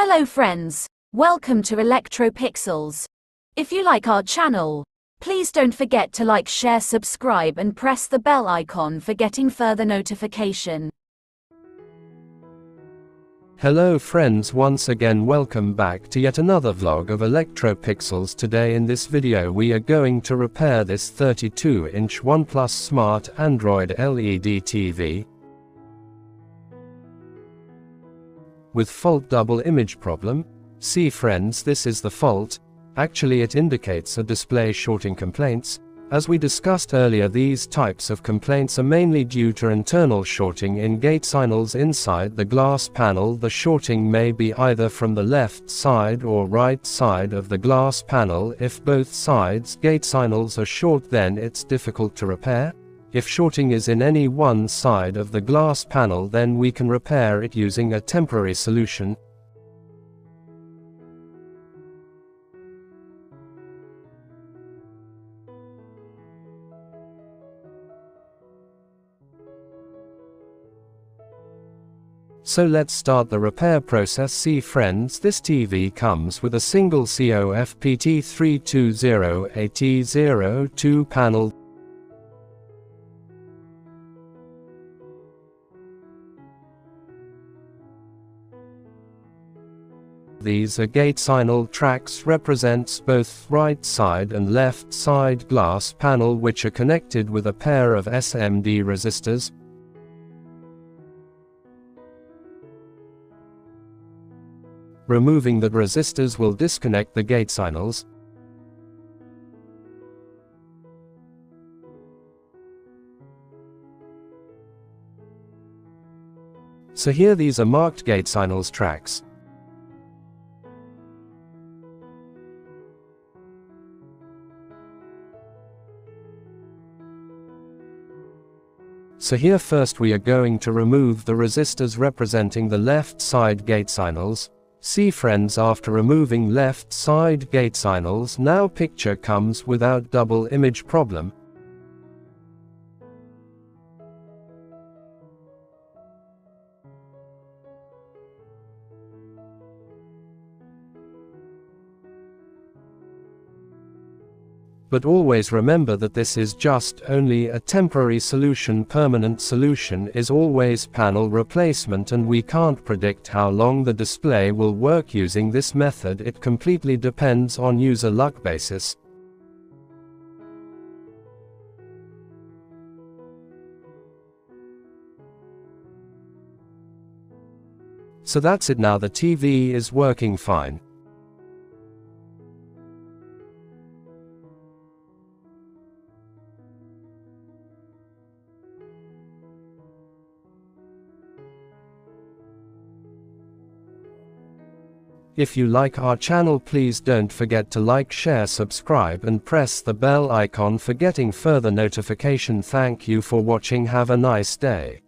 Hello friends, welcome to Electropixels. If you like our channel, please don't forget to like, share, subscribe and press the bell icon for getting further notification. Hello friends once again welcome back to yet another vlog of Electropixels today in this video we are going to repair this 32 inch OnePlus Smart Android LED TV with fault double image problem. See friends this is the fault, actually it indicates a display shorting complaints, as we discussed earlier these types of complaints are mainly due to internal shorting in gate signals inside the glass panel the shorting may be either from the left side or right side of the glass panel if both sides gate signals are short then it's difficult to repair. If shorting is in any one side of the glass panel then we can repair it using a temporary solution, So let's start the repair process see friends this TV comes with a single COFPT320AT02 panel. These gate signal tracks represents both right side and left side glass panel which are connected with a pair of SMD resistors. Removing the resistors will disconnect the gate signals. So here these are marked gate signals tracks. So here first we are going to remove the resistors representing the left side gate signals. See friends after removing left side gate signals now picture comes without double image problem. But always remember that this is just only a temporary solution permanent solution is always panel replacement and we can't predict how long the display will work using this method it completely depends on user luck basis. So that's it now the TV is working fine. If you like our channel please don't forget to like share subscribe and press the bell icon for getting further notification thank you for watching have a nice day.